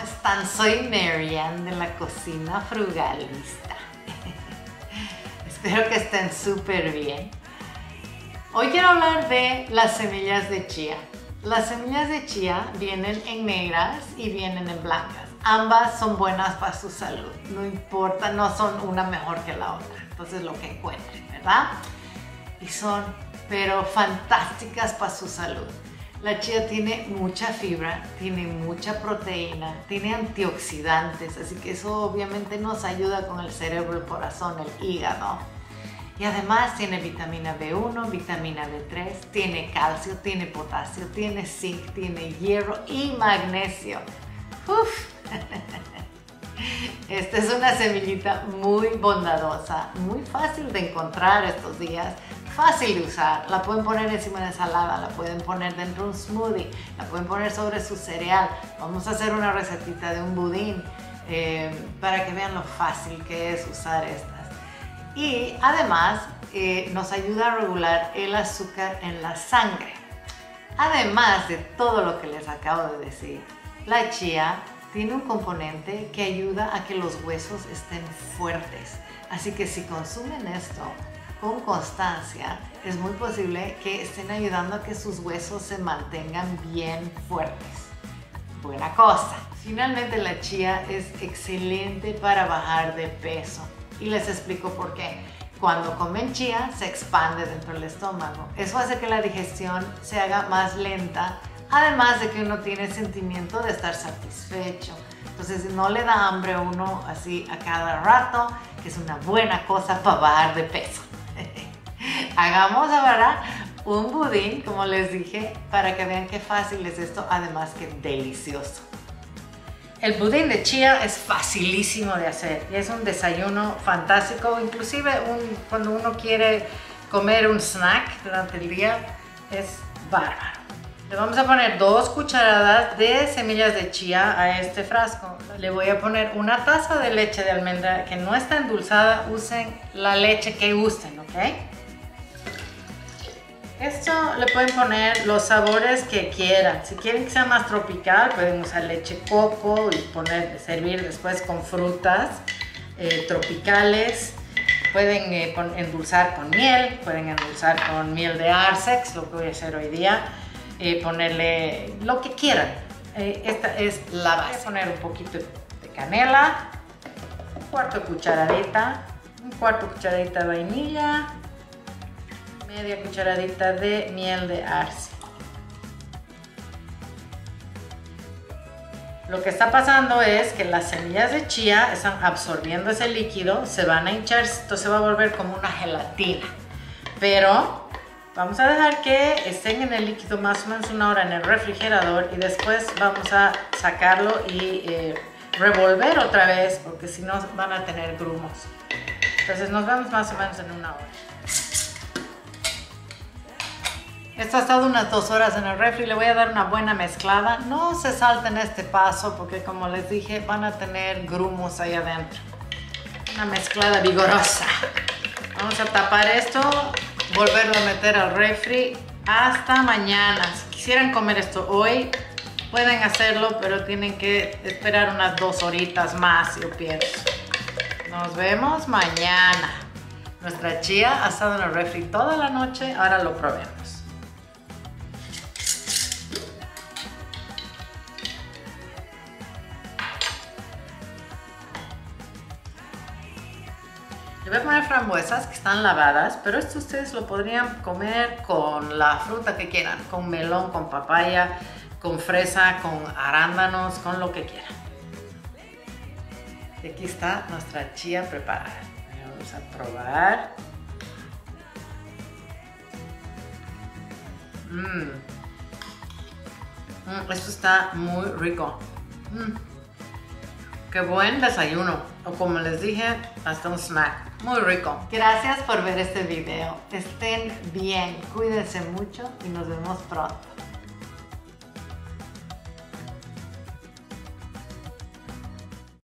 ¿Cómo están? Soy Marianne de la cocina frugalista. Espero que estén súper bien. Hoy quiero hablar de las semillas de chía. Las semillas de chía vienen en negras y vienen en blancas. Ambas son buenas para su salud. No importa, no son una mejor que la otra. Entonces lo que encuentren, ¿verdad? Y son, pero fantásticas para su salud. La chía tiene mucha fibra, tiene mucha proteína, tiene antioxidantes, así que eso obviamente nos ayuda con el cerebro, el corazón, el hígado. Y además tiene vitamina B1, vitamina B3, tiene calcio, tiene potasio, tiene zinc, tiene hierro y magnesio. Uf. Esta es una semillita muy bondadosa, muy fácil de encontrar estos días fácil de usar. La pueden poner encima de ensalada, la pueden poner dentro de un smoothie, la pueden poner sobre su cereal. Vamos a hacer una recetita de un budín eh, para que vean lo fácil que es usar estas. Y además eh, nos ayuda a regular el azúcar en la sangre. Además de todo lo que les acabo de decir, la chía tiene un componente que ayuda a que los huesos estén fuertes. Así que si consumen esto, con constancia, es muy posible que estén ayudando a que sus huesos se mantengan bien fuertes. Buena cosa. Finalmente la chía es excelente para bajar de peso. Y les explico por qué. Cuando comen chía se expande dentro del estómago. Eso hace que la digestión se haga más lenta, además de que uno tiene sentimiento de estar satisfecho. Entonces no le da hambre a uno así a cada rato, que es una buena cosa para bajar de peso. Hagamos ahora un budín, como les dije, para que vean qué fácil es esto, además que delicioso. El budín de chía es facilísimo de hacer y es un desayuno fantástico, inclusive cuando uno quiere comer un snack durante el día, es bárbaro. Le vamos a poner dos cucharadas de semillas de chía a este frasco. Le voy a poner una taza de leche de almendra que no está endulzada. Usen la leche que gusten, ¿ok? Esto le pueden poner los sabores que quieran. Si quieren que sea más tropical, pueden usar leche coco y poner, servir después con frutas eh, tropicales. Pueden eh, endulzar con miel, pueden endulzar con miel de arcex, lo que voy a hacer hoy día eh, ponerle lo que quieran. Eh, esta es la base. Voy a poner un poquito de canela, un cuarto de cucharadita, un cuarto de cucharadita de vainilla, media cucharadita de miel de arce. Lo que está pasando es que las semillas de chía están absorbiendo ese líquido, se van a hinchar, esto se va a volver como una gelatina. Pero Vamos a dejar que estén en el líquido más o menos una hora en el refrigerador y después vamos a sacarlo y eh, revolver otra vez porque si no van a tener grumos. Entonces nos vemos más o menos en una hora. Esto ha estado unas dos horas en el refri, le voy a dar una buena mezclada. No se salten este paso porque como les dije van a tener grumos ahí adentro. Una mezclada vigorosa. Vamos a tapar esto volverlo a meter al refri hasta mañana. Si quisieran comer esto hoy, pueden hacerlo, pero tienen que esperar unas dos horitas más, yo pienso. Nos vemos mañana. Nuestra chía ha estado en el refri toda la noche, ahora lo probemos. Le voy a poner frambuesas que están lavadas, pero esto ustedes lo podrían comer con la fruta que quieran, con melón, con papaya, con fresa, con arándanos, con lo que quieran. Y aquí está nuestra chía preparada. Vamos a probar. Mmm. esto está muy rico. Mm. Qué buen desayuno. O como les dije, hasta un snack. Muy rico. Gracias por ver este video. Estén bien, cuídense mucho y nos vemos pronto.